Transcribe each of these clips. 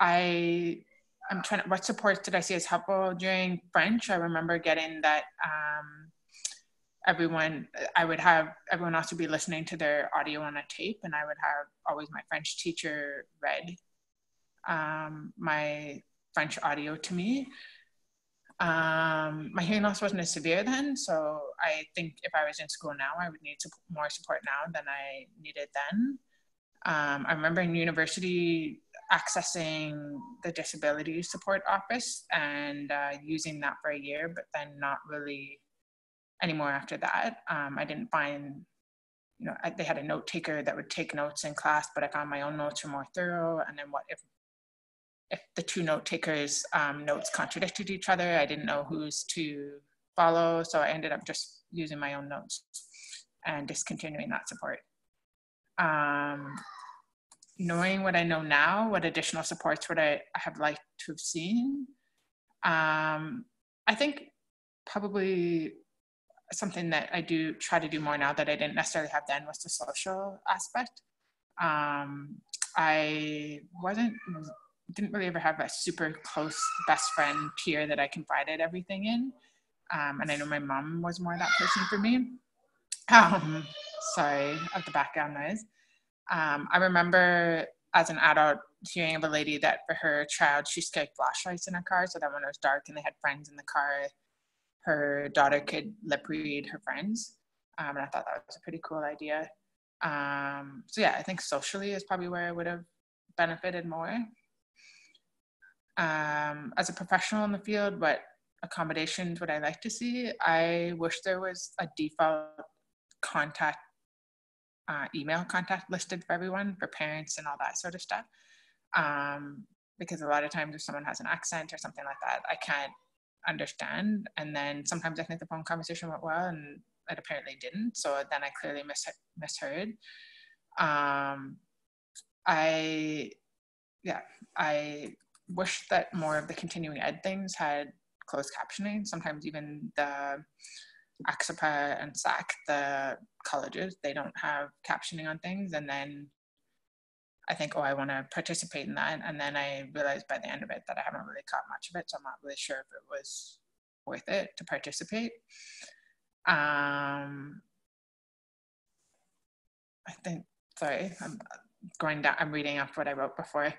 I I'm trying to, what supports did I see as helpful during French? I remember getting that um, everyone, I would have everyone else would be listening to their audio on a tape, and I would have always my French teacher read um, my French audio to me. Um, my hearing loss wasn't as severe then, so I think if I was in school now, I would need more support now than I needed then. Um, I remember in university accessing the disability support office and uh, using that for a year, but then not really anymore after that. Um, I didn't find, you know, I, they had a note taker that would take notes in class, but I found my own notes were more thorough. And then what if if the two note takers' um, notes contradicted each other? I didn't know whose to follow, so I ended up just using my own notes and discontinuing that support. Um, knowing what I know now, what additional supports would I have liked to have seen? Um, I think probably something that I do try to do more now that I didn't necessarily have then was the social aspect. Um, I wasn't didn't really ever have a super close best friend peer that I confided everything in. Um, and I know my mom was more that person for me. Um, sorry of the background noise. Um, I remember as an adult hearing of a lady that for her child, she skipped flashlights in her car so that when it was dark and they had friends in the car, her daughter could lip read her friends. Um, and I thought that was a pretty cool idea. Um, so yeah, I think socially is probably where I would have benefited more. Um, as a professional in the field, what accommodations would I like to see? I wish there was a default contact uh, email contact listed for everyone, for parents and all that sort of stuff. Um, because a lot of times if someone has an accent or something like that, I can't understand. And then sometimes I think the phone conversation went well and it apparently didn't. So then I clearly mis- misheard. Um, I, yeah, I wish that more of the continuing ed things had closed captioning. Sometimes even the ACSLPA and SAC, the colleges, they don't have captioning on things. And then I think, oh, I want to participate in that. And then I realized by the end of it that I haven't really caught much of it. So I'm not really sure if it was worth it to participate. Um, I think, sorry, I'm going down, I'm reading off what I wrote before.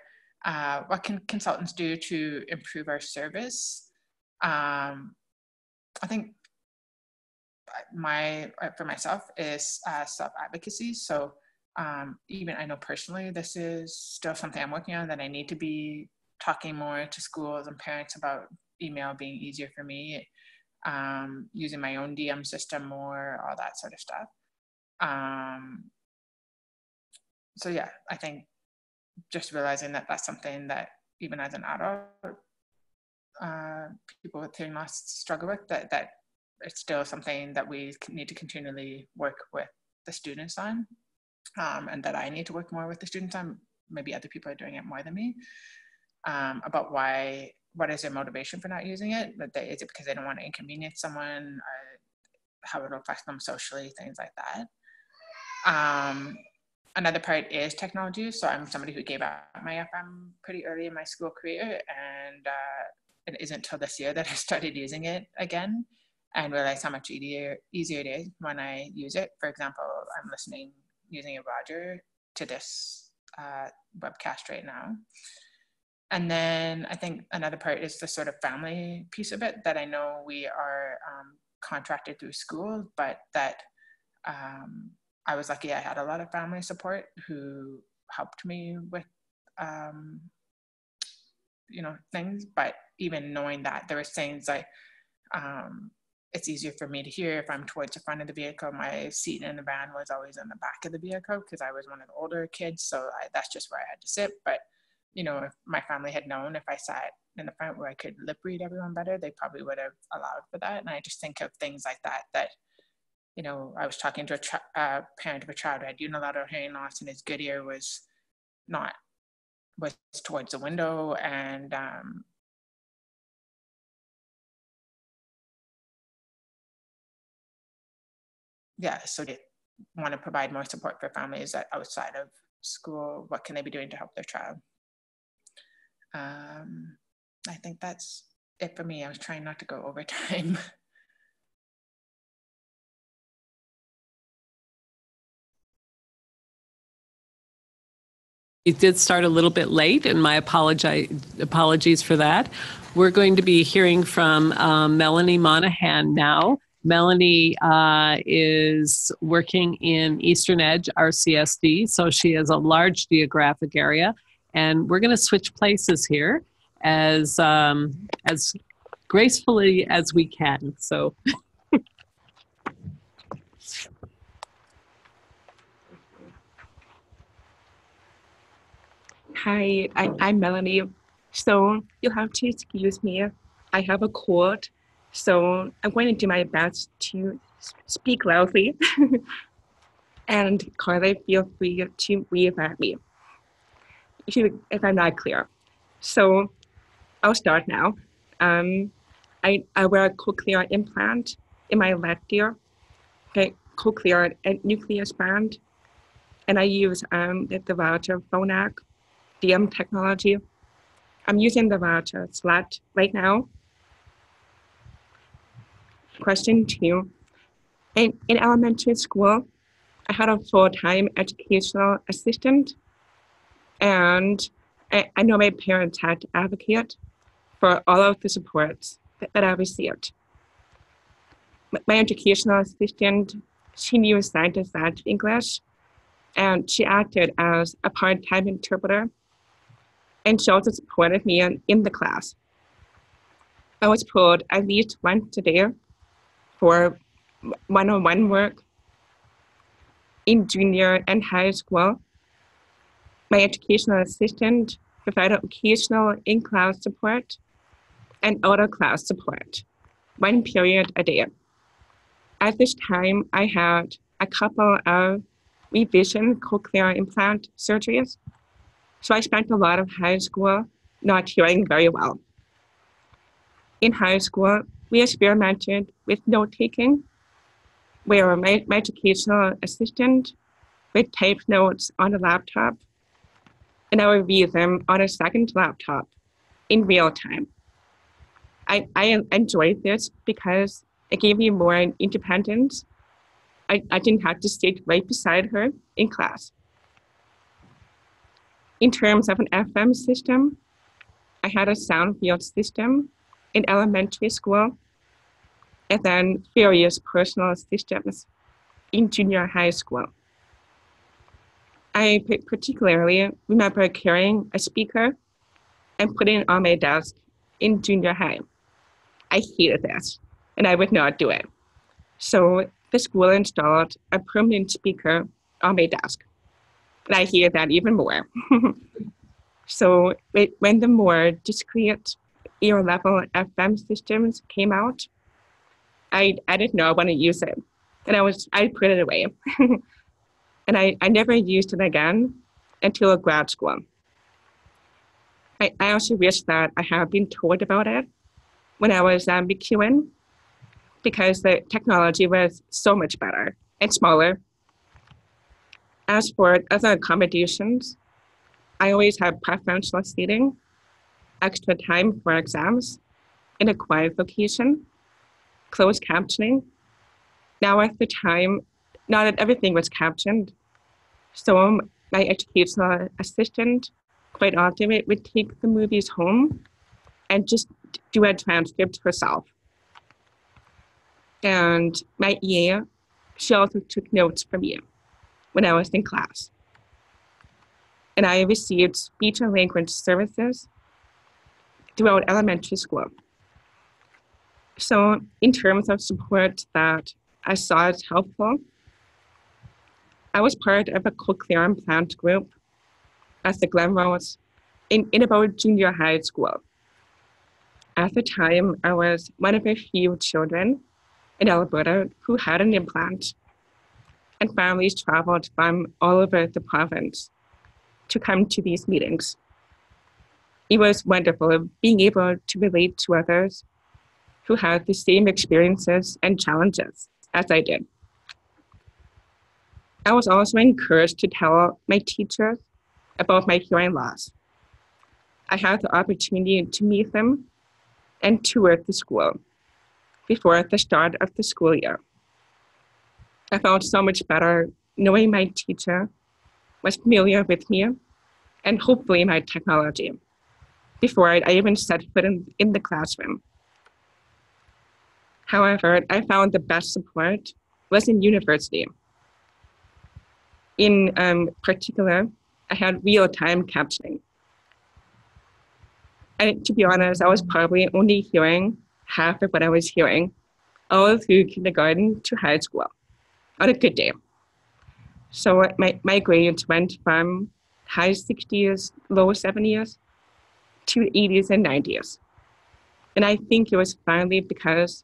Uh, what can consultants do to improve our service? Um, I think my uh, for myself is uh, self advocacy. So um, even I know personally, this is still something I'm working on that I need to be talking more to schools and parents about email being easier for me, um, using my own DM system more, all that sort of stuff. Um, so yeah, I think just realizing that that's something that even as an adult, uh, people with hearing loss struggle with that that it's still something that we need to continually work with the students on um, and that I need to work more with the students on. Maybe other people are doing it more than me um, about why, what is their motivation for not using it? But they, is it because they don't want to inconvenience someone how it affects them socially, things like that. Um, another part is technology. So I'm somebody who gave up my FM pretty early in my school career and uh, it isn't until this year that I started using it again and realize how much easier easier it is when I use it. For example, I'm listening using a Roger to this uh, webcast right now. And then I think another part is the sort of family piece of it that I know we are um, contracted through school, but that um, I was lucky I had a lot of family support who helped me with, um, you know, things. But even knowing that there was things like um, it's easier for me to hear if I'm towards the front of the vehicle. My seat in the van was always in the back of the vehicle because I was one of the older kids, so I, that's just where I had to sit. But you know, if my family had known if I sat in the front where I could lip read everyone better, they probably would have allowed for that. And I just think of things like that. That you know, I was talking to a uh, parent of a child who had unilateral hearing loss, and his good ear was not was towards the window, and um, yeah, so they want to provide more support for families that outside of school. What can they be doing to help their child? Um, I think that's it for me. I was trying not to go over time. It did start a little bit late, and my apologi- apologies for that. We're going to be hearing from um, Melanie Monahan now. Melanie uh, is working in Eastern Edge RCSD, so she has a large geographic area, and we're going to switch places here as um, as gracefully as we can. So. Hi, I, I'm Melanie. So you'll have to excuse me. I have a cold, so I'm going to do my best to speak loudly. and Carly, feel free to re-evaluate me if I'm not clear. So I'll start now. Um, I, I wear a cochlear implant in my left ear, okay, cochlear and nucleus band, and I use um, the, the Roger Phonak DM technology. I'm using the Roger Select right now. Question two. In, in elementary school, I had a full-time educational assistant and I, I know my parents had to advocate for all of the supports that, that I received. My educational assistant, she knew scientists and English, and she acted as a part-time interpreter, and she also supported me in, in the class. I was pulled at least once a day for one-on-one work in junior and high school. My educational assistant provided occasional in-class support and out-of-class support, one period a day. At this time, I had a couple of revision cochlear implant surgeries, so I spent a lot of high school not hearing very well. In high school, we experimented with note taking, where my, my educational assistant would type notes on a laptop and I would read them on a second laptop in real time. I, I enjoyed this because it gave me more independence. I, I didn't have to sit right beside her in class. In terms of an FM system, I had a sound field system in elementary school and then various personal systems in junior high school. I particularly remember carrying a speaker and putting it on my desk in junior high. I hated this and I would not do it. So the school installed a permanent speaker on my desk. And I hated that even more. so it, when the more discrete ear level FM systems came out, I, I didn't know I want to use it. And I was I put it away. and I, I never used it again until grad school. I, I also wish that I had been told about it when I was um, BQN because the technology was so much better and smaller. As for other accommodations, I always had preferential seating, extra time for exams, in a quiet location, closed captioning. Now at the time, not that everything was captioned, so my educational assistant quite often it would take the movies home and just do a transcript herself. And my EA, she also took notes from me when I was in class. And I received speech and language services throughout elementary school. So in terms of support that I saw as helpful, I was part of a cochlear implant group at the Glenrose in, in about junior high school. At the time, I was one of a few children in Alberta who had an implant, and families traveled from all over the province to come to these meetings. It was wonderful being able to relate to others who had the same experiences and challenges as I did. I was also encouraged to tell my teachers about my hearing loss. I had the opportunity to meet them and tour the school before the start of the school year. I felt so much better knowing my teacher was familiar with me and hopefully my technology before I even set foot in, in the classroom. However, I found the best support was in university. In um, particular, I had real-time captioning. And to be honest, I was probably only hearing half of what I was hearing all through kindergarten to high school on a good day. So my, my grades went from high 60s, low 70s to 80s and 90s. And I think it was finally because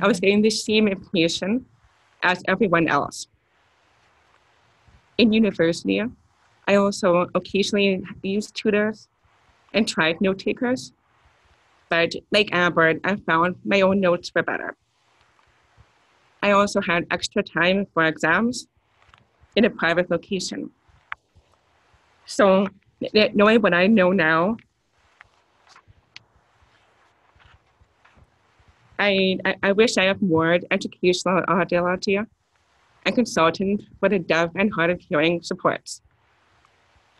I was getting the same information as everyone else. In university, I also occasionally used tutors and tried note takers. But like Amber, I found my own notes were better. I also had extra time for exams in a private location. So knowing what I know now, I, I, wish I had more educational audiology and consultant for the deaf and hard of hearing supports.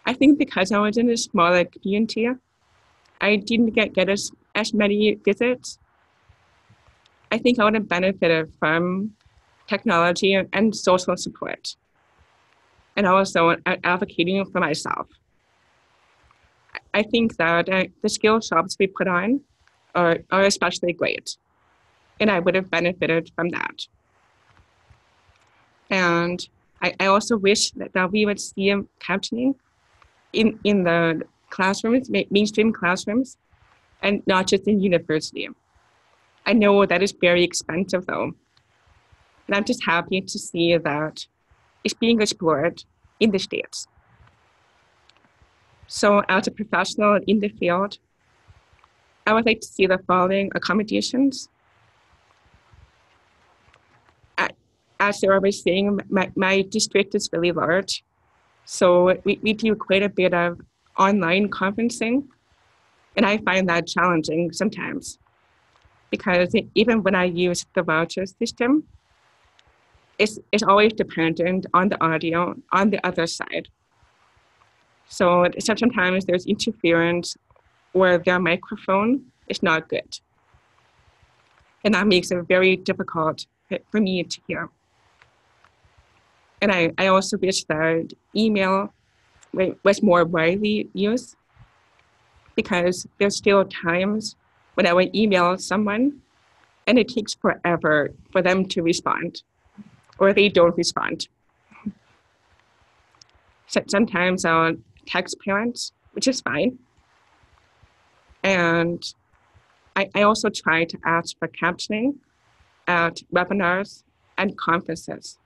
I think because I was in a smaller community, I didn't get, get as, as many visits. I think I would have benefited from technology and social support and also advocating for myself. I think that uh, the skill shops we put on are, are especially great, and I would have benefited from that. And I, I also wish that, that we would see captioning in, in the classrooms, mainstream classrooms, and not just in university. I know that is very expensive though. And I'm just happy to see that it's being explored in the States. So as a professional in the field, I would like to see the following accommodations. As I was saying, my, my district is really large. So we, we do quite a bit of online conferencing. And I find that challenging sometimes because even when I use the Roger system, it's, it's always dependent on the audio on the other side. So sometimes there's interference where their microphone is not good. And that makes it very difficult for me to hear. And I, I also wish that email was more widely used because there's still times when I would email someone and it takes forever for them to respond or they don't respond. So sometimes I'll text parents, which is fine. And I, I also try to ask for captioning at webinars and conferences.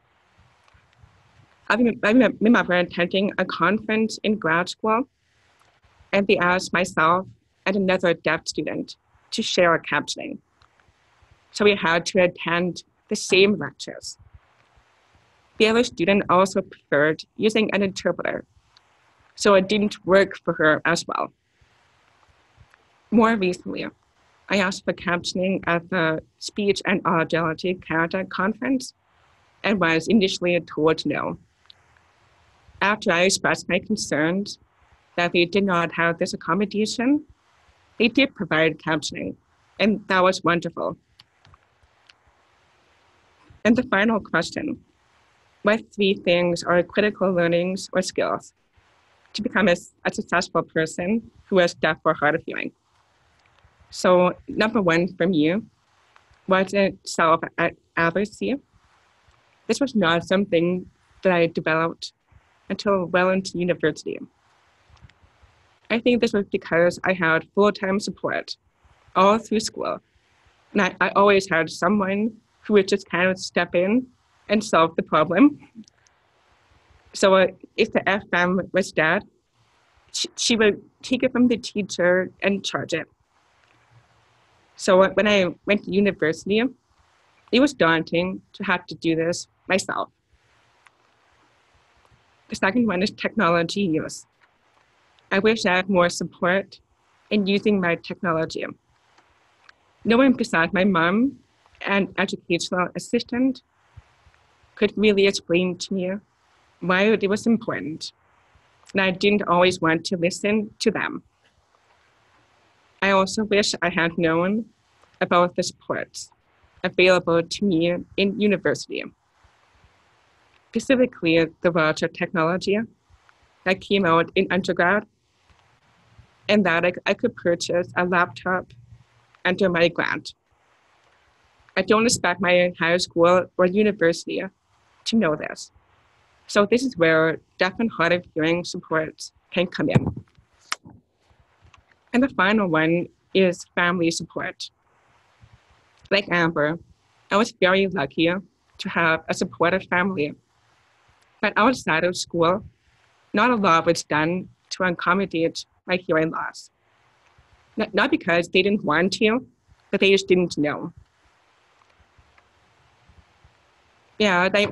I remember attending a conference in grad school, and they asked myself and another deaf student to share a captioning. So we had to attend the same lectures. The other student also preferred using an interpreter, so it didn't work for her as well. More recently, I asked for captioning at the Speech and Audiology Canada conference and was initially told no. After I expressed my concerns that they did not have this accommodation, they did provide captioning, and that was wonderful. And the final question what three things are critical learnings or skills to become a, a successful person who is deaf or hard of hearing? So, number one from you was self advocacy. This was not something that I developed until well into university. I think this was because I had full time support all through school. And I, I always had someone who would just kind of step in and solve the problem. So uh, if the FM was dead, she, she, would take it from the teacher and charge it. So uh, when I went to university, it was daunting to have to do this myself. The second one is technology use. I wish I had more support in using my technology. No one besides my mom and educational assistant could really explain to me why it was important. And I didn't always want to listen to them. I also wish I had known about the supports available to me in university, specifically the of technology that came out in undergrad, and that I, I could purchase a laptop under my grant. I don't expect my high school or university to know this. So this is where deaf and hard of hearing support can come in. And the final one is family support. Like Amber, I was very lucky to have a supportive family. But outside of school, not a lot was done to accommodate my hearing loss. Not, because they didn't want to, but they just didn't know. Yeah, they,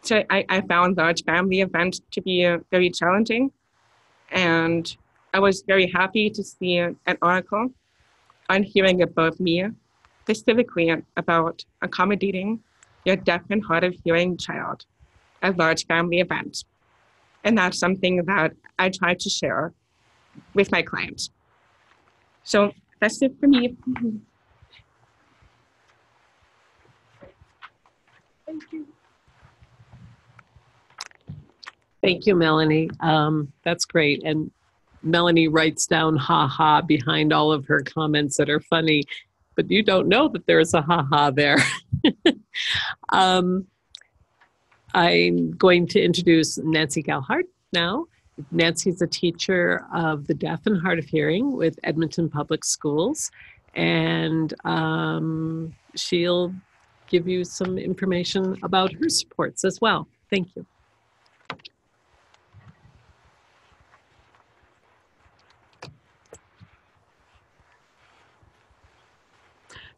so I, I found large family events to be uh, very challenging. And I was very happy to see an article on Hearing Like Me, specifically about accommodating your deaf and hard of hearing child at large family events. And that's something that I try to share with my clients. So that's it for me. Thank you. Thank you, Melanie. Um, that's great. And Melanie writes down ha ha behind all of her comments that are funny, but you don't know that there's a ha ha there. um, I'm going to introduce Nancy Galhart now. Nancy's a teacher of the deaf and hard of hearing with Edmonton Public Schools, and um, she'll give you some information about her supports as well. Thank you.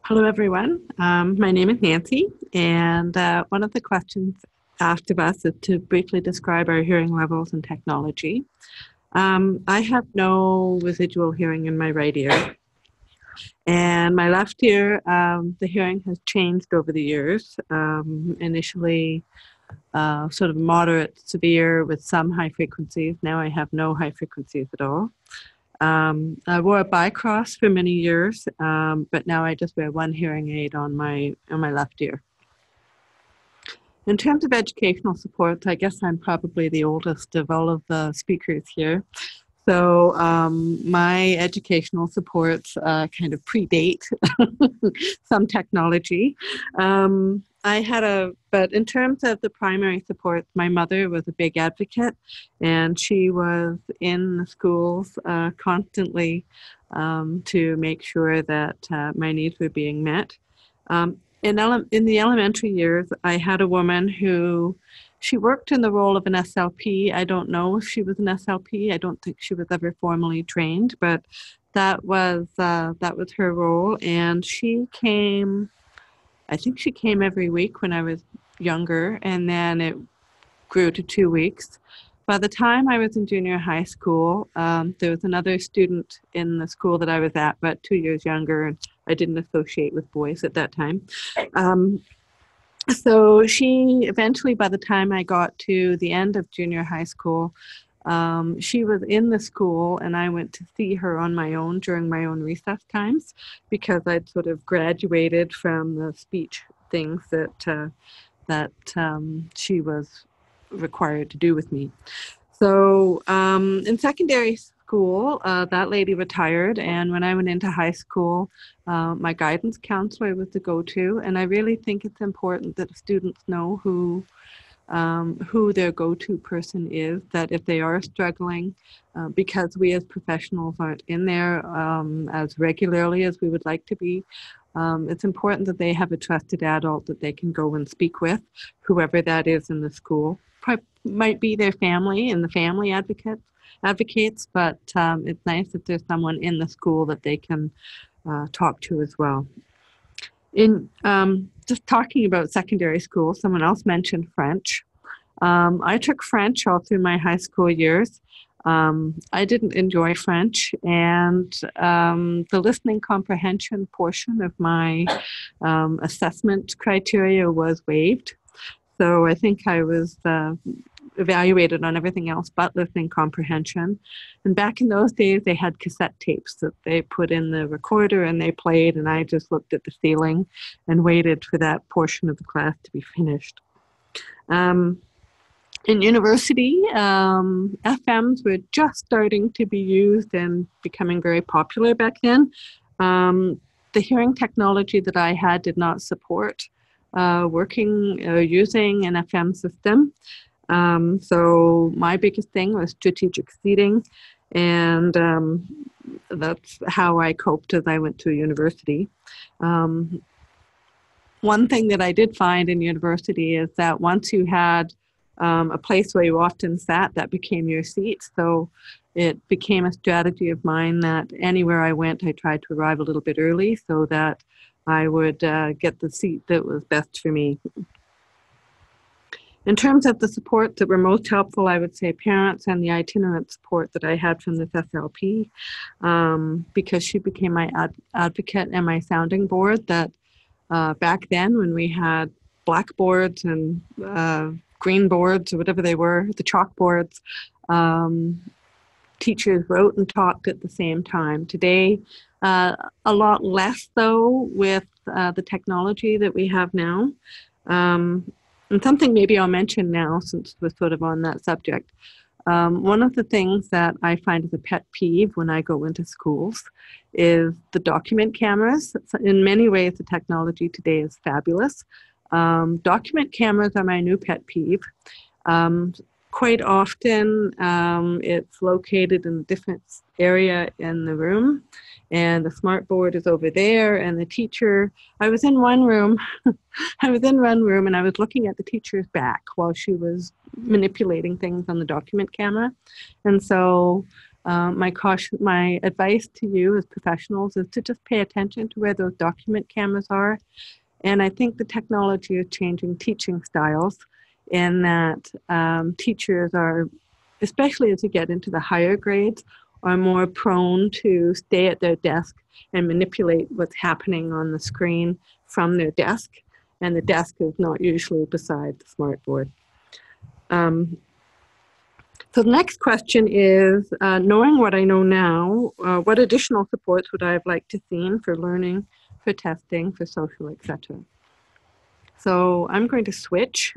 Hello, everyone. Um, my name is Nancy, and uh, one of the questions asked of us to briefly describe our hearing levels and technology. Um, I have no residual hearing in my right ear, and my left ear, um, the hearing has changed over the years. Um, initially, uh, sort of moderate, severe with some high frequencies. Now I have no high frequencies at all. Um, I wore a BiCROS for many years, um, but now I just wear one hearing aid on my on my left ear. In terms of educational supports, I guess I'm probably the oldest of all of the speakers here. So um, my educational supports uh, kind of predate some technology. Um, I had a, but in terms of the primary support, my mother was a big advocate, and she was in the schools uh, constantly um, to make sure that uh, my needs were being met. Um, in, ele- in the elementary years, I had a woman who she worked in the role of an SLP. I don't know if she was an SLP. I don't think she was ever formally trained, but that was uh, that was her role, and she came I think she came every week when I was younger, and then it grew to two weeks. By the time I was in junior high school, um, there was another student in the school that I was at, but two years younger, and I didn't associate with boys at that time. Um, so she eventually, by the time I got to the end of junior high school, um, she was in the school, and I went to see her on my own during my own recess times because I'd sort of graduated from the speech things that uh, that um, she was required to do with me. So um, in secondary school, uh, that lady retired, and when I went into high school, uh, my guidance counselor was the go-to, and I really think it's important that students know who um, who their go to person is, that if they are struggling, uh, because we as professionals aren't in there um, as regularly as we would like to be, um, it's important that they have a trusted adult that they can go and speak with, whoever that is in the school. Probably might be their family and the family advocates, advocates, but um, it's nice if there's someone in the school that they can uh, talk to as well. In um, just talking about secondary school, someone else mentioned French. Um, I took French all through my high school years. Um, I didn't enjoy French, and um, the listening comprehension portion of my um, assessment criteria was waived. So I think I was uh, evaluated on everything else but listening comprehension. And back in those days, they had cassette tapes that they put in the recorder and they played, and I just looked at the ceiling and waited for that portion of the class to be finished. Um, in university, um, FMs were just starting to be used and becoming very popular back then. Um, the hearing technology that I had did not support uh, working uh, using an FM system. Um, so my biggest thing was strategic seating, and um, that's how I coped as I went to university. Um, one thing that I did find in university is that once you had um, a place where you often sat, that became your seat. So it became a strategy of mine that anywhere I went, I tried to arrive a little bit early so that I would uh, get the seat that was best for me. In terms of the support that were most helpful, I would say parents and the itinerant support that I had from the SLP, um, because she became my ad- advocate and my sounding board. That uh, back then, when we had blackboards and uh, green boards or whatever they were, the chalkboards, um, teachers wrote and talked at the same time. Today, uh, a lot less though with uh, the technology that we have now. Um, and something maybe I'll mention now since we're sort of on that subject. Um, one of the things that I find is a pet peeve when I go into schools is the document cameras. In many ways, the technology today is fabulous. Um, document cameras are my new pet peeve. Um, quite often, um, it's located in a different area in the room, and the smart board is over there, and the teacher. I was in one room. I was in one room, and I was looking at the teacher's back while she was manipulating things on the document camera, and so. Um, my caution, my advice to you as professionals is to just pay attention to where those document cameras are and I think the technology is changing teaching styles in that um, teachers are, especially as you get into the higher grades, are more prone to stay at their desk and manipulate what's happening on the screen from their desk. And the desk is not usually beside the smartboard. Um, so the next question is, uh, knowing what I know now, uh, what additional supports would I have liked to seen for learning for testing, for social, etc. So I'm going to switch.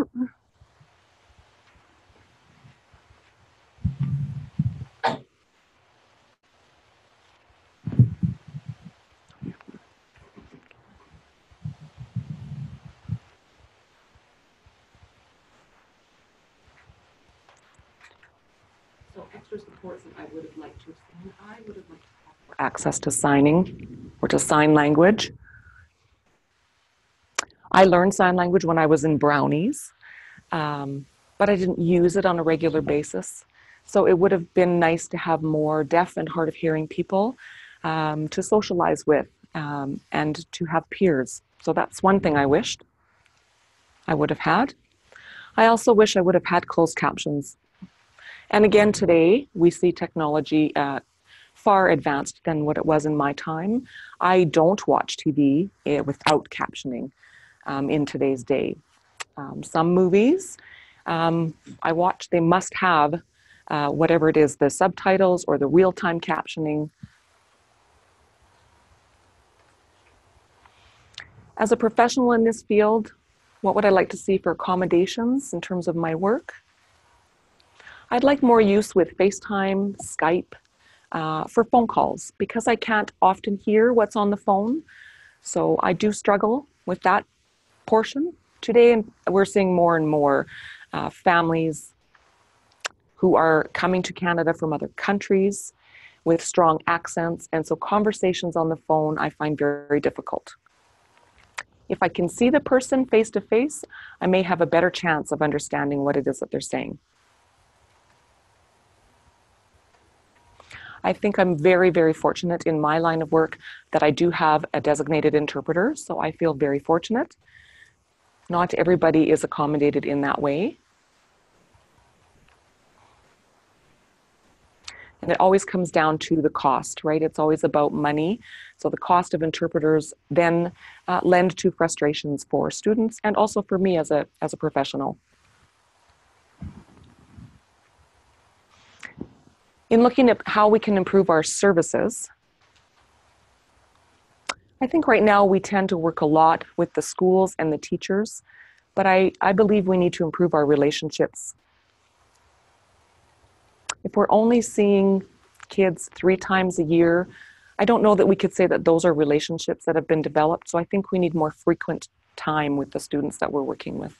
Supports that I would have liked to have seen, I would have liked to have access to signing or to sign language. I learned sign language when I was in Brownies, um, but I didn't use it on a regular basis. So it would have been nice to have more deaf and hard of hearing people um, to socialize with um, and to have peers. So that's one thing I wished I would have had. I also wish I would have had closed captions. And again, today we see technology uh, far advanced than what it was in my time. I don't watch TV eh, without captioning um, in today's day. Um, some movies um, I watch, they must have uh, whatever it is the subtitles or the real time captioning. As a professional in this field, what would I like to see for accommodations in terms of my work? I'd like more use with FaceTime, Skype, uh, for phone calls because I can't often hear what's on the phone. So I do struggle with that portion. Today, we're seeing more and more uh, families who are coming to Canada from other countries with strong accents. And so conversations on the phone I find very, very difficult. If I can see the person face to face, I may have a better chance of understanding what it is that they're saying. I think I'm very, very fortunate in my line of work that I do have a designated interpreter, so I feel very fortunate. Not everybody is accommodated in that way. And it always comes down to the cost, right? It's always about money. So the cost of interpreters then uh, lend to frustrations for students and also for me as a, as a professional. In looking at how we can improve our services, I think right now we tend to work a lot with the schools and the teachers, but I, I believe we need to improve our relationships if we're only seeing kids three times a year, I don't know that we could say that those are relationships that have been developed. So I think we need more frequent time with the students that we're working with.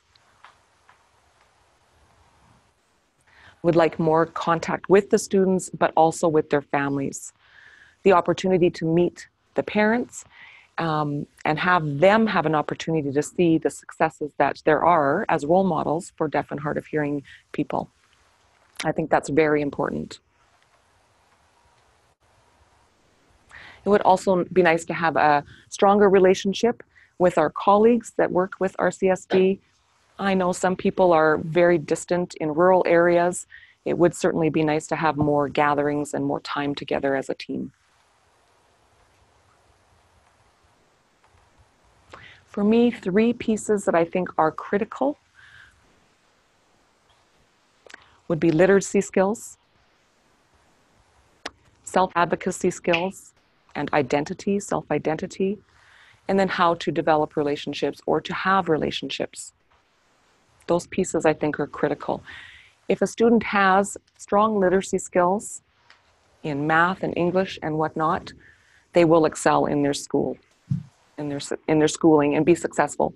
Would like more contact with the students, but also with their families. The opportunity to meet the parents um, and have them have an opportunity to see the successes that there are as role models for deaf and hard of hearing people. I think that's very important. It would also be nice to have a stronger relationship with our colleagues that work with RCSD. I know some people are very distant in rural areas. It would certainly be nice to have more gatherings and more time together as a team. For me, three pieces that I think are critical would be literacy skills, self advocacy skills, and identity, self identity, and then how to develop relationships or to have relationships. Those pieces I think are critical. If a student has strong literacy skills in math and English and whatnot, they will excel in their school, in their, in their schooling, and be successful.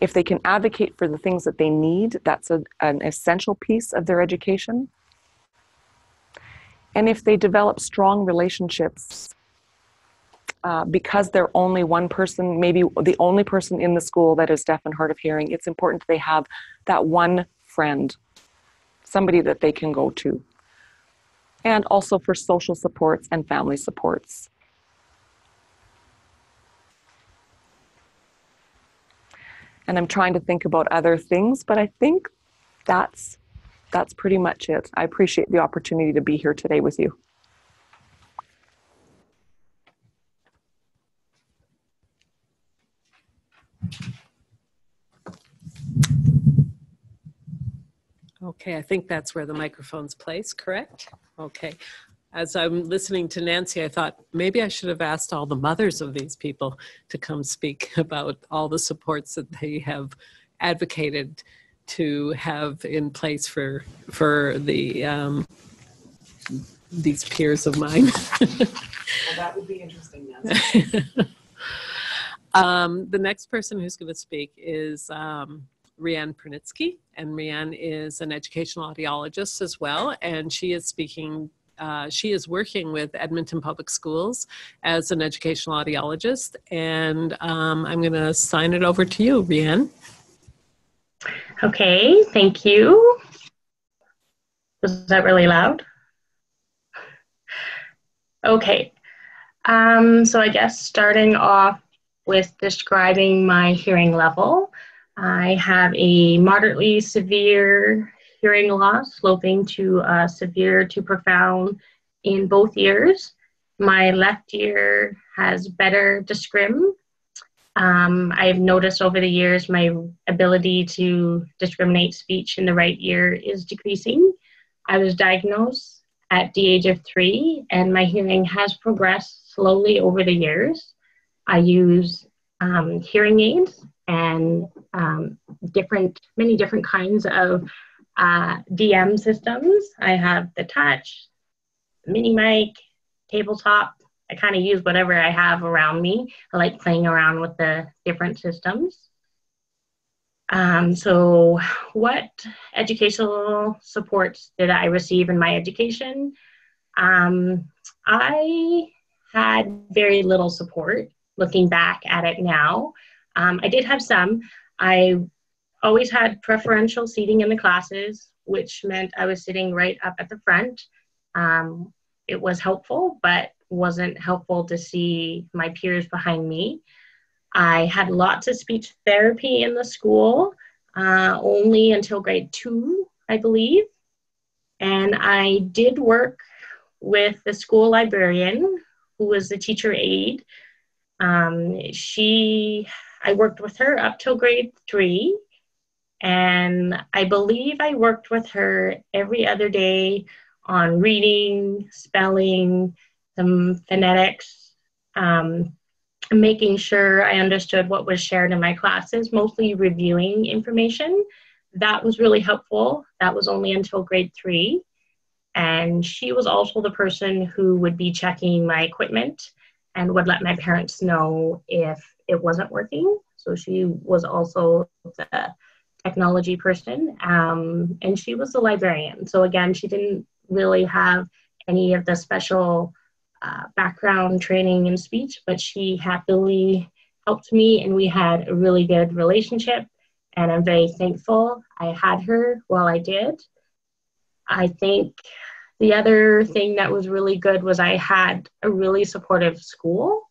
If they can advocate for the things that they need, that's a, an essential piece of their education. And if they develop strong relationships, uh, because they're only one person, maybe the only person in the school that is deaf and hard of hearing, it's important they have that one friend, somebody that they can go to. And also for social supports and family supports. and I'm trying to think about other things, but I think that's that's pretty much it. I appreciate the opportunity to be here today with you. Okay, I think that's where the microphone's placed, correct? Okay as I'm listening to Nancy, I thought maybe I should have asked all the mothers of these people to come speak about all the supports that they have advocated to have in place for for the um, these peers of mine. well, that would be interesting. um, the next person who's going to speak is um, Rianne Pernitsky, and Rianne is an educational audiologist as well, and she is speaking uh, she is working with Edmonton Public Schools as an educational audiologist. And um, I'm going to sign it over to you, Rianne. Okay, thank you. Was that really loud? Okay, um, so I guess starting off with describing my hearing level, I have a moderately severe hearing loss sloping to uh, severe to profound in both ears. My left ear has better discrim. Um, I've noticed over the years my ability to discriminate speech in the right ear is decreasing. I was diagnosed at the age of three, and my hearing has progressed slowly over the years. I use um, hearing aids and um, different, many different kinds of uh, DM systems. I have the touch, mini mic, tabletop. I kind of use whatever I have around me. I like playing around with the different systems. Um, so, what educational supports did I receive in my education? Um, I had very little support looking back at it now. Um, I did have some. I always had preferential seating in the classes, which meant I was sitting right up at the front. Um, it was helpful, but wasn't helpful to see my peers behind me. I had lots of speech therapy in the school, uh, only until grade two, I believe. And I did work with the school librarian who was the teacher aide. Um, she, I worked with her up till grade three. And I believe I worked with her every other day on reading, spelling, some phonetics, um, making sure I understood what was shared in my classes, mostly reviewing information. That was really helpful. That was only until grade three. And she was also the person who would be checking my equipment and would let my parents know if it wasn't working. So she was also the technology person. Um, and she was the librarian. So again, she didn't really have any of the special uh, background training in speech, but she happily helped me and we had a really good relationship. And I'm very thankful I had her while I did. I think the other thing that was really good was I had a really supportive school.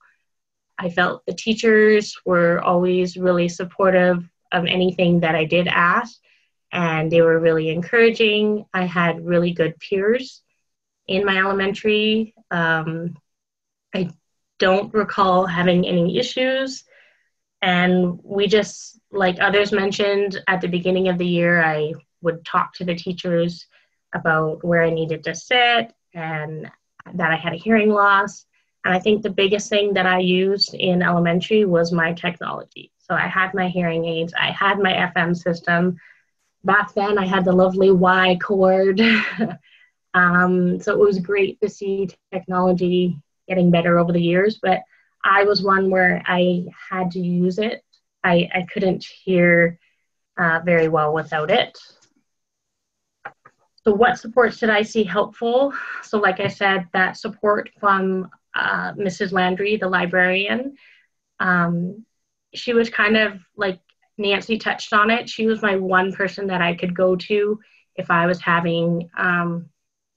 I felt the teachers were always really supportive of anything that I did ask, and they were really encouraging. I had really good peers in my elementary. Um, I don't recall having any issues. And we just, like others mentioned at the beginning of the year, I would talk to the teachers about where I needed to sit and that I had a hearing loss. And I think the biggest thing that I used in elementary was my technology. So I had my hearing aids, I had my FM system. Back then, I had the lovely Y cord. um, so it was great to see technology getting better over the years. But I was one where I had to use it. I, I couldn't hear uh, very well without it. So, what supports did I see helpful? So, like I said, that support from uh, Mrs. Landry, the librarian. Um, she was kind of like Nancy touched on it. She was my one person that I could go to if I was having, um,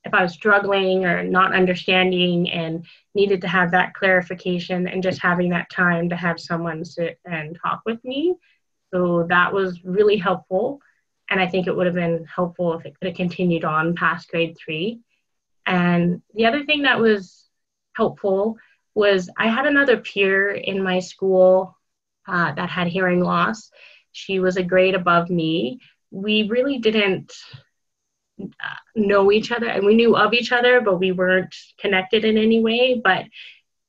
if I was struggling or not understanding and needed to have that clarification and just having that time to have someone sit and talk with me. So that was really helpful. And I think it would have been helpful if it could have continued on past grade three. And the other thing that was helpful was I had another peer in my school uh, that had hearing loss. She was a grade above me. We really didn't uh, know each other and we knew of each other, but we weren't connected in any way. But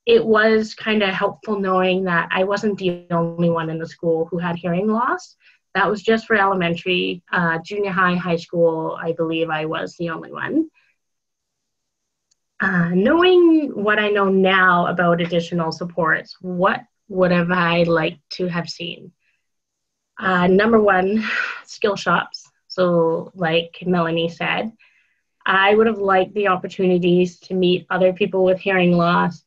it was kind of helpful knowing that I wasn't the only one in the school who had hearing loss. That was just for elementary. Uh, junior high, high school, I believe I was the only one. Uh, knowing what I know now about additional supports, what would have I liked to have seen? Uh, number one, skill shops. So, like Melanie said, I would have liked the opportunities to meet other people with hearing loss.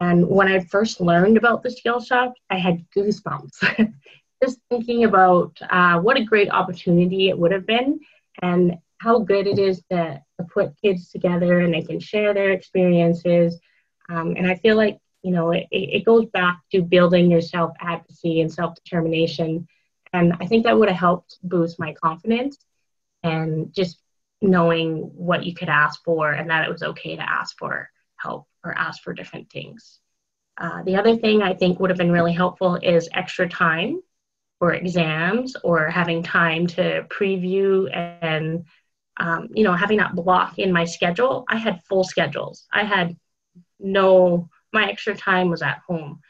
And when I first learned about the skill shop, I had goosebumps. just thinking about uh, what a great opportunity it would have been and how good it is to, to put kids together and they can share their experiences. Um, and I feel like, you know, it, it goes back to building your self advocacy and self determination. And I think that would have helped boost my confidence and just knowing what you could ask for and that it was okay to ask for help or ask for different things. Uh, the other thing I think would have been really helpful is extra time or exams or having time to preview and um, you know having that block in my schedule i had full schedules. I had no my extra time was at home.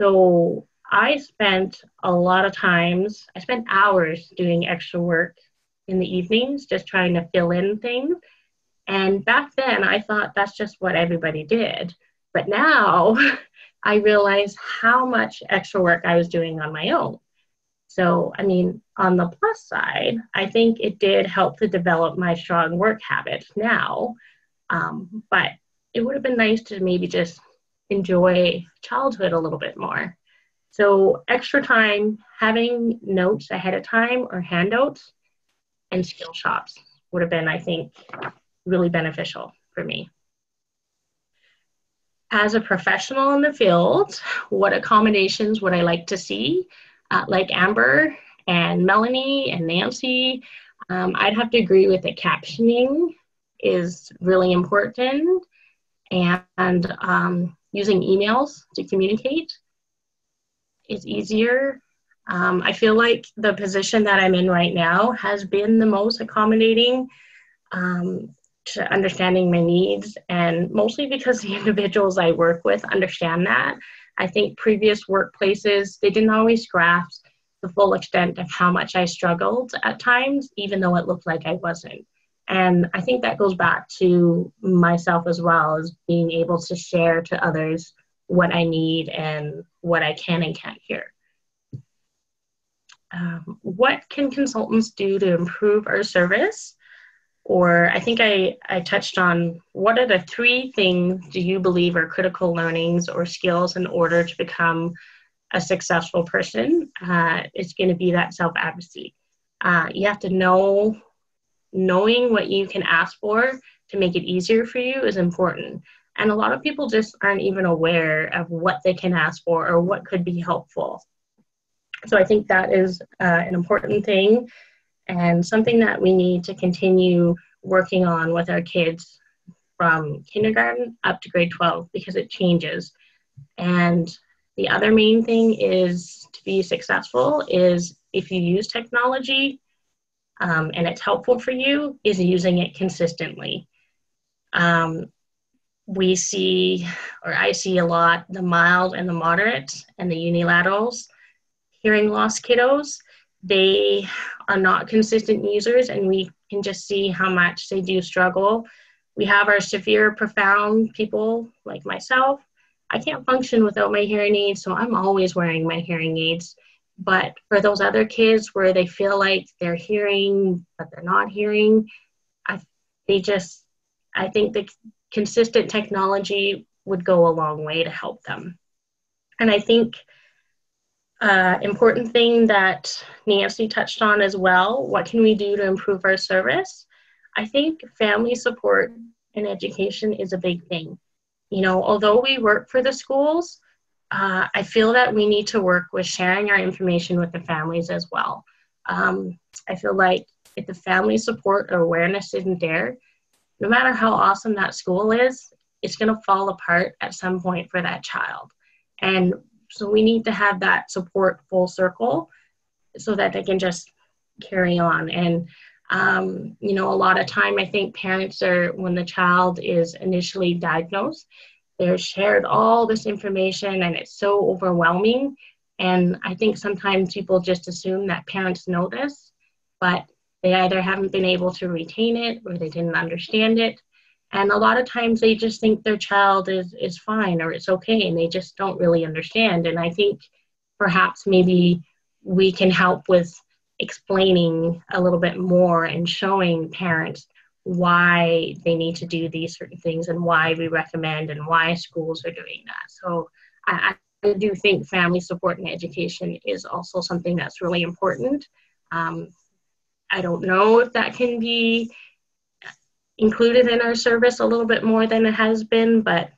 So i spent a lot of times i spent hours doing extra work in the evenings just trying to fill in things. And back then i thought that's just what everybody did. But now i realize how much extra work i was doing on my own so, I mean, on the plus side, I think it did help to develop my strong work habit now. Um, but it would have been nice to maybe just enjoy childhood a little bit more. So, extra time, having notes ahead of time or handouts and skill shops would have been, I think, really beneficial for me. As a professional in the field, what accommodations would I like to see? Uh, like Amber and Melanie and Nancy, um, I'd have to agree with the captioning is really important and um, using emails to communicate is easier. Um, I feel like the position that I'm in right now has been the most accommodating um, to understanding my needs, and mostly because the individuals I work with understand that. I think previous workplaces, they didn't always grasp the full extent of how much I struggled at times, even though it looked like I wasn't. And I think that goes back to myself as well as being able to share to others what I need and what I can and can't hear. Um, what can consultants do to improve our service? Or I think I, I touched on what are the three things do you believe are critical learnings or skills in order to become a successful person? Uh, it's going to be that self advocacy. Uh, you have to know knowing what you can ask for to make it easier for you is important. And a lot of people just aren't even aware of what they can ask for or what could be helpful. So I think that is uh, an important thing and something that we need to continue working on with our kids from kindergarten up to grade 12 because it changes. And the other main thing is to be successful is if you use technology, um, and it's helpful for you is using it consistently. Um, we see, or I see a lot, the mild and the moderate and the unilaterals hearing loss kiddos. They are not consistent users, and we can just see how much they do struggle. We have our severe, profound people like myself. I can't function without my hearing aids, so I'm always wearing my hearing aids. But for those other kids where they feel like they're hearing but they're not hearing, I they just I think the consistent technology would go a long way to help them. And I think uh, important thing that Nancy touched on as well. What can we do to improve our service? I think family support and education is a big thing. You know, although we work for the schools, uh, I feel that we need to work with sharing our information with the families as well. Um, I feel like if the family support or awareness isn't there, no matter how awesome that school is, it's going to fall apart at some point for that child. And so we need to have that support full circle so that they can just carry on. And, um, you know, a lot of time I think parents are, when the child is initially diagnosed, they're shared all this information and it's so overwhelming. And I think sometimes people just assume that parents know this, but they either haven't been able to retain it or they didn't understand it. And a lot of times they just think their child is, is fine or it's okay and they just don't really understand. And I think perhaps maybe we can help with explaining a little bit more and showing parents why they need to do these certain things and why we recommend and why schools are doing that. So I, I do think family support and education is also something that's really important. Um, I don't know if that can be included in our service a little bit more than it has been, but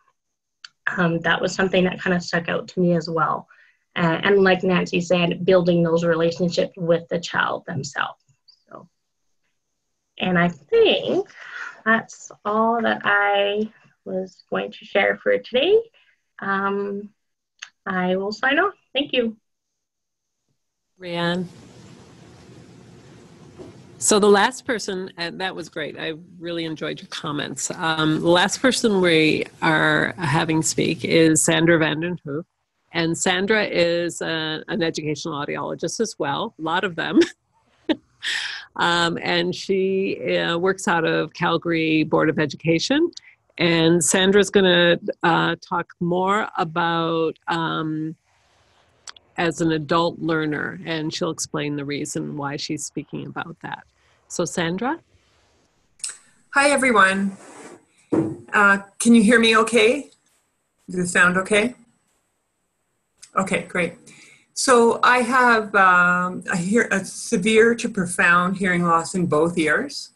um, that was something that kind of stuck out to me as well. Uh, and like Nancy said, building those relationships with the child themselves. So, And I think that's all that I was going to share for today. Um, I will sign off. Thank you. Rianne. So the last person, and that was great. I really enjoyed your comments. Um, the last person we are having speak is Sandra Vandenhoof. And Sandra is a, an educational audiologist as well, a lot of them. Um, and she uh, works out of Calgary Board of Education. And Sandra's going to uh, talk more about um, as an adult learner, and she'll explain the reason why she's speaking about that. So, Sandra? Hi, everyone. Uh, can you hear me okay? Does it sound okay? Okay, great. So I have um, a, hear, a severe to profound hearing loss in both ears.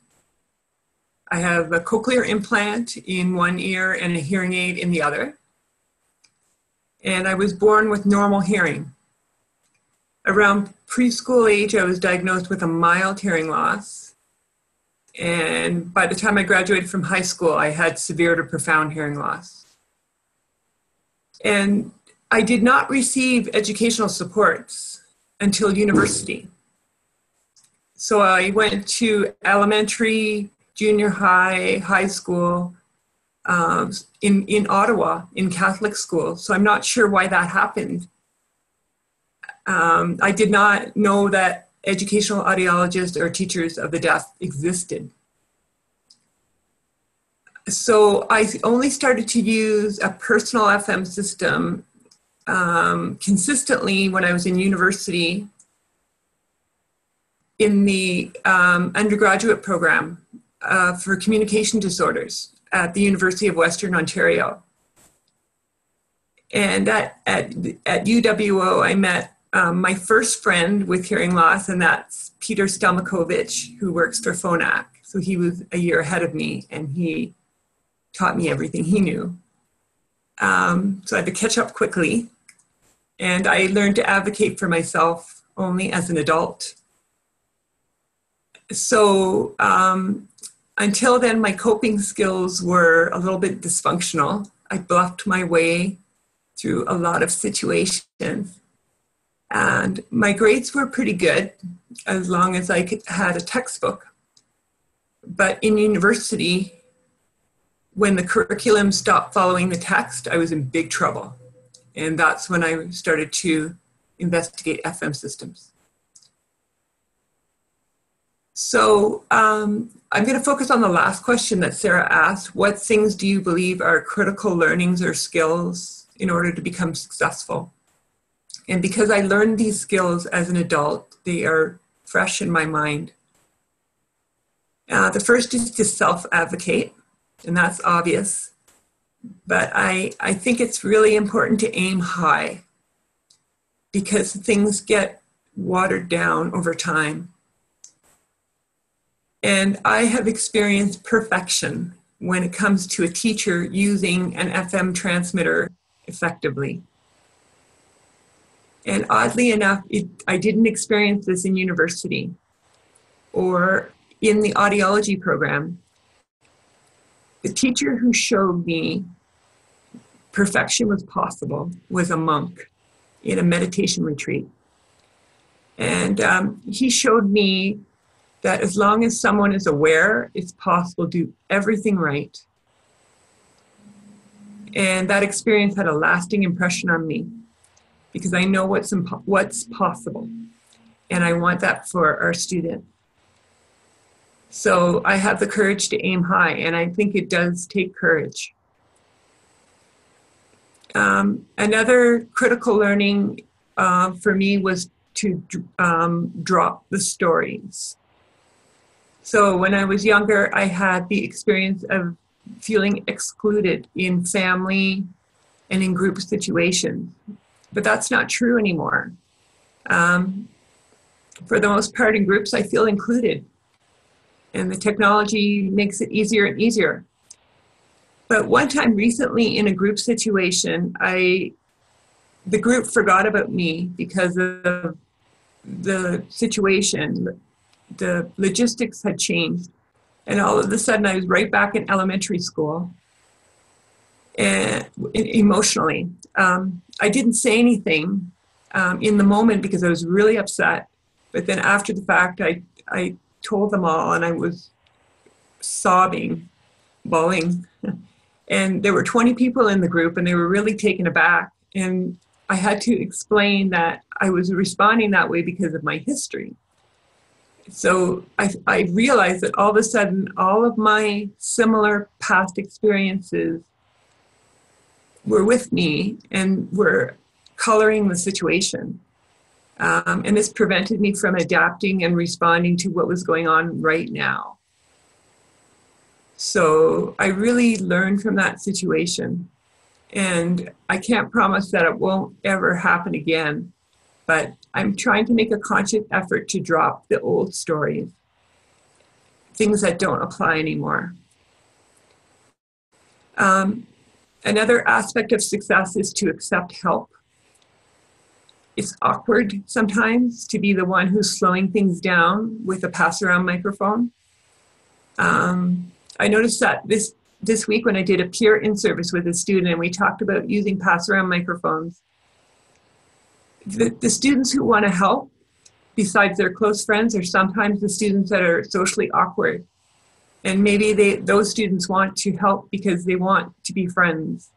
I have a cochlear implant in one ear and a hearing aid in the other. And I was born with normal hearing. Around preschool age, I was diagnosed with a mild hearing loss. And by the time I graduated from high school, I had severe to profound hearing loss. And I did not receive educational supports until university. So I went to elementary, junior high, high school um, in, in Ottawa in Catholic school. So I'm not sure why that happened. Um, I did not know that educational audiologists or teachers of the deaf existed. So I only started to use a personal FM system um, consistently when I was in university in the um, undergraduate program uh, for communication disorders at the University of Western Ontario. And at, at, at UWO, I met um, my first friend with hearing loss, and that's Peter Stelmacovich, who works for Phonak. So he was a year ahead of me, and he taught me everything he knew. Um, so I had to catch up quickly. And I learned to advocate for myself only as an adult. So um, until then, my coping skills were a little bit dysfunctional. I bluffed my way through a lot of situations. And my grades were pretty good as long as I could, had a textbook. But in university, when the curriculum stopped following the text, I was in big trouble. And that's when I started to investigate FM systems. So um, I'm going to focus on the last question that Sarah asked. What things do you believe are critical learnings or skills in order to become successful? And because I learned these skills as an adult, they are fresh in my mind. Uh, the first is to self advocate, and that's obvious. But I, I think it's really important to aim high because things get watered down over time. And I have experienced perfection when it comes to a teacher using an FM transmitter effectively. And oddly enough, it, I didn't experience this in university or in the audiology program. The teacher who showed me perfection was possible was a monk in a meditation retreat. And um, he showed me that as long as someone is aware, it's possible to do everything right. And that experience had a lasting impression on me because I know what's, impo- what's possible. And I want that for our students. So I have the courage to aim high, and I think it does take courage. Um, another critical learning uh, for me was to um, drop the stories. So when I was younger, I had the experience of feeling excluded in family and in group situations. But that's not true anymore. Um, for the most part, in groups, I feel included. And the technology makes it easier and easier. But one time recently in a group situation, I the group forgot about me because of the situation the logistics had changed. And all of a sudden, I was right back in elementary school and emotionally. Um, I didn't say anything um, in the moment because I was really upset. But then after the fact, I, I told them all and I was sobbing, bawling. and there were 20 people in the group and they were really taken aback. And I had to explain that I was responding that way because of my history so I, I realized that all of a sudden, all of my similar past experiences were with me and were coloring the situation. Um, and this prevented me from adapting and responding to what was going on right now. So I really learned from that situation. And I can't promise that it won't ever happen again but I'm trying to make a conscious effort to drop the old stories, things that don't apply anymore. Um, another aspect of success is to accept help. It's awkward sometimes to be the one who's slowing things down with a pass around microphone. Um, I noticed that this this week when I did a peer in service with a student and we talked about using pass around microphones, the, the students who want to help, besides their close friends, are sometimes the students that are socially awkward. And maybe they those students want to help because they want to be friends.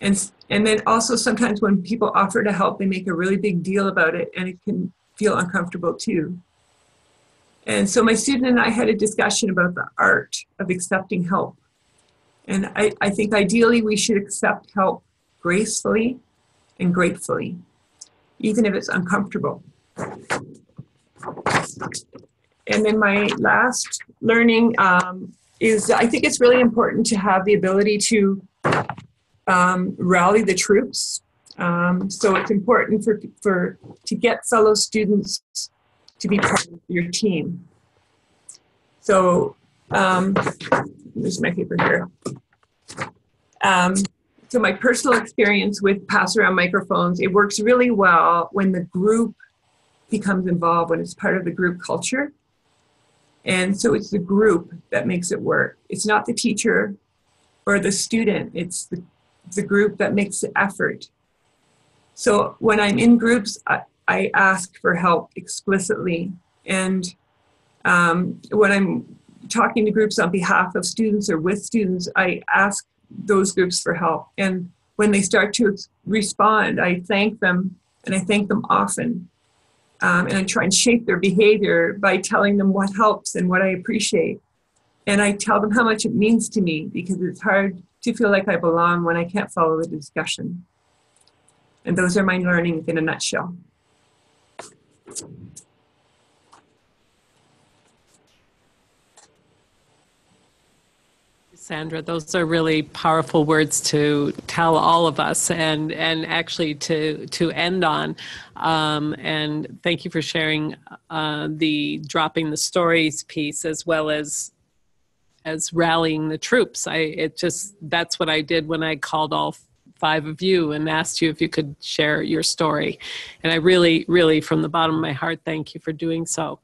And, and then also sometimes when people offer to help, they make a really big deal about it and it can feel uncomfortable too. And so my student and I had a discussion about the art of accepting help. And I, I think ideally we should accept help gracefully and gratefully, even if it's uncomfortable. And then my last learning um, is I think it's really important to have the ability to um, rally the troops. Um, so it's important for, for to get fellow students to be part of your team. So um, there's my paper here. Um, so my personal experience with pass around microphones, it works really well when the group becomes involved, when it's part of the group culture. And so it's the group that makes it work. It's not the teacher or the student, it's the, the group that makes the effort. So when I'm in groups, I, I ask for help explicitly. And um, when I'm talking to groups on behalf of students or with students, I ask those groups for help. And when they start to respond, I thank them and I thank them often. Um, and I try and shape their behavior by telling them what helps and what I appreciate. And I tell them how much it means to me because it's hard to feel like I belong when I can't follow the discussion. And those are my learnings in a nutshell. Sandra, those are really powerful words to tell all of us and, and actually to, to end on. Um, and thank you for sharing uh, the dropping the stories piece as well as as rallying the troops. I it just that's what I did when I called all five of you and asked you if you could share your story. And I really, really, from the bottom of my heart, thank you for doing so.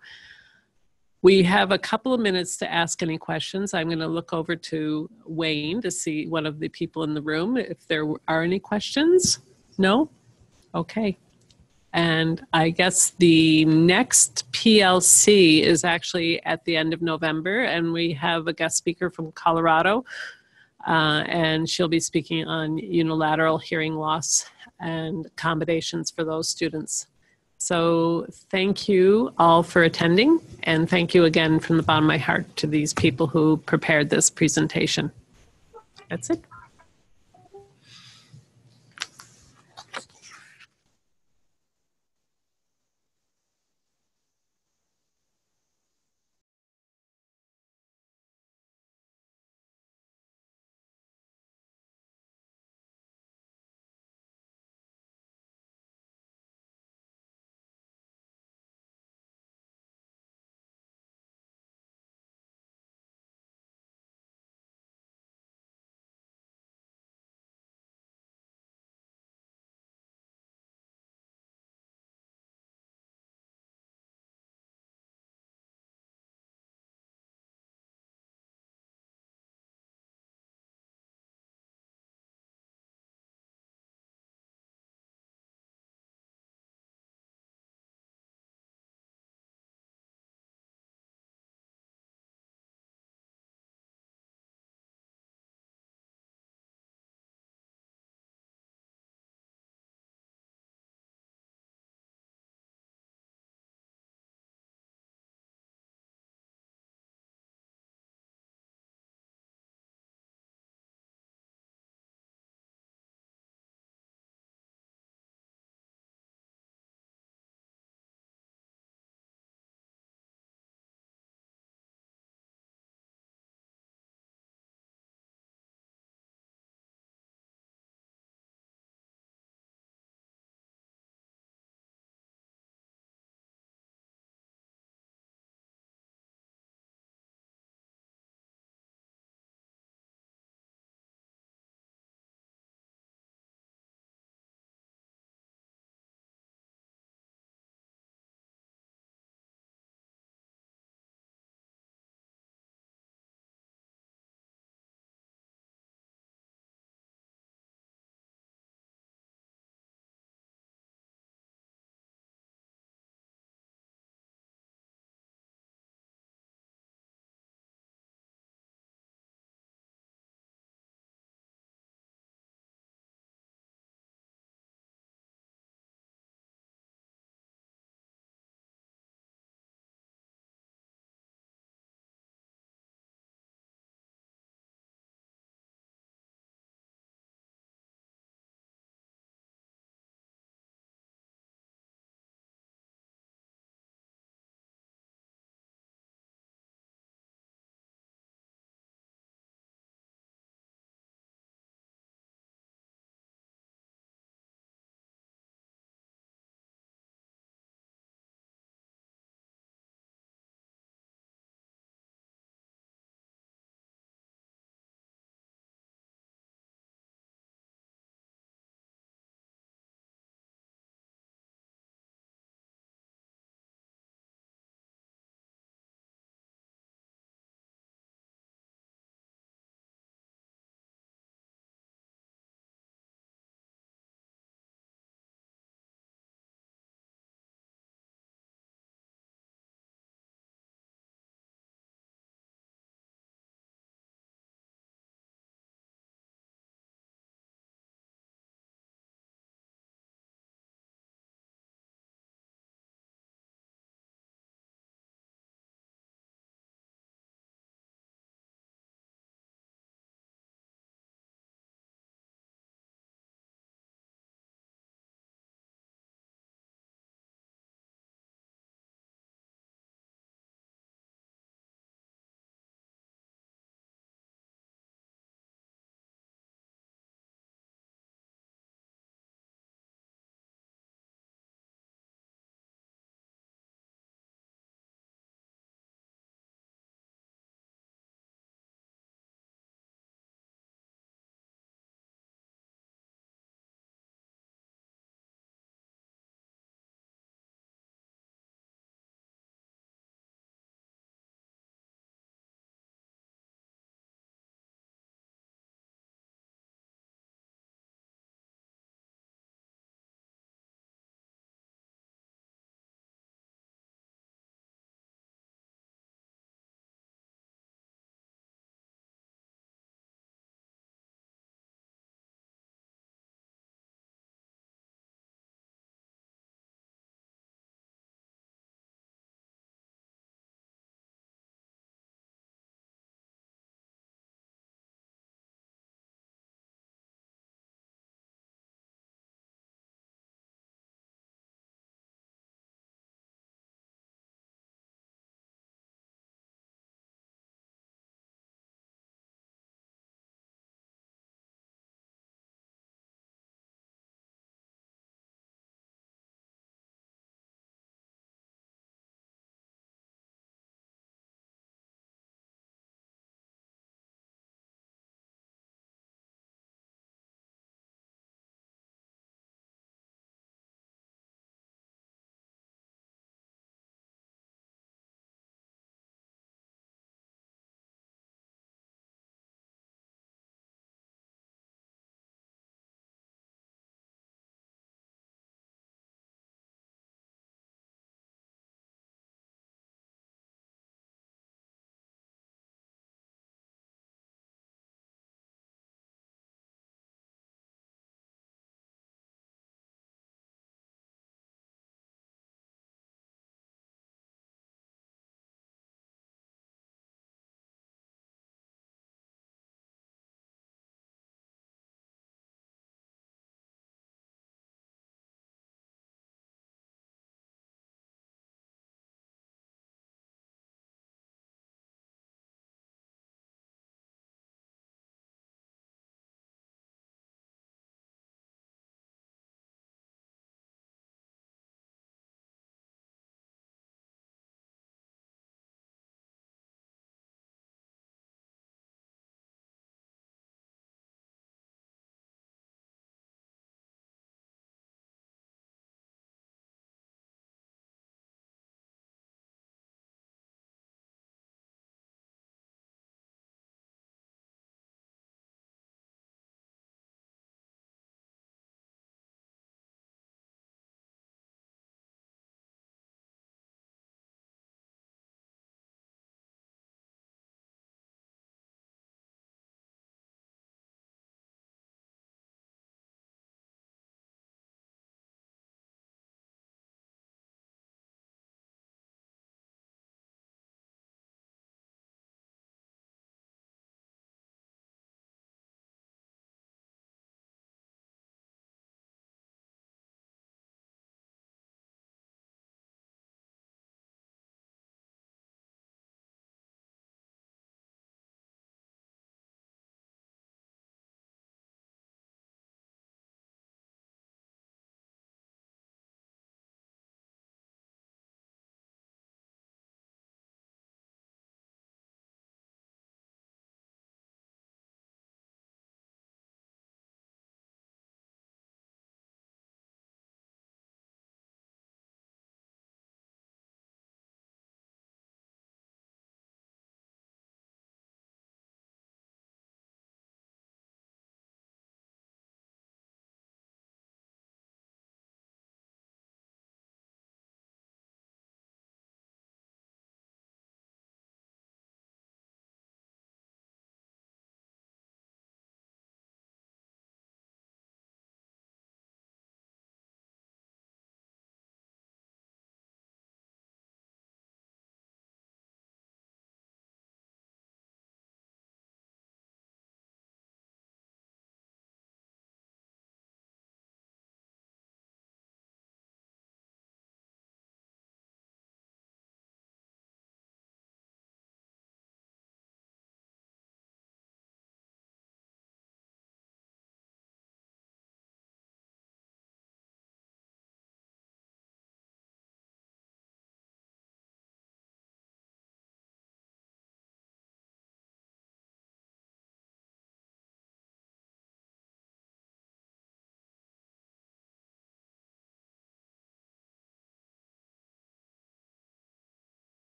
We have a couple of minutes to ask any questions. I'm going to look over to Wayne to see one of the people in the room if there are any questions. No? Okay. And I guess the next PLC is actually at the end of November, and we have a guest speaker from Colorado, uh, and she'll be speaking on unilateral hearing loss and accommodations for those students. So thank you all for attending, and thank you again from the bottom of my heart to these people who prepared this presentation. That's it.